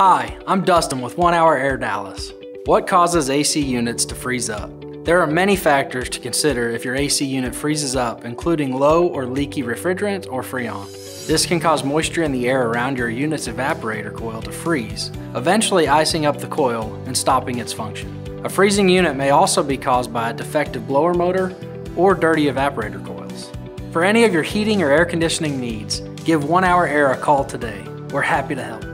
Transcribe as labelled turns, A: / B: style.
A: Hi, I'm Dustin with One Hour Air Dallas. What causes AC units to freeze up? There are many factors to consider if your AC unit freezes up, including low or leaky refrigerant or freon. This can cause moisture in the air around your unit's evaporator coil to freeze, eventually icing up the coil and stopping its function. A freezing unit may also be caused by a defective blower motor or dirty evaporator coils. For any of your heating or air conditioning needs, give One Hour Air a call today. We're happy to help.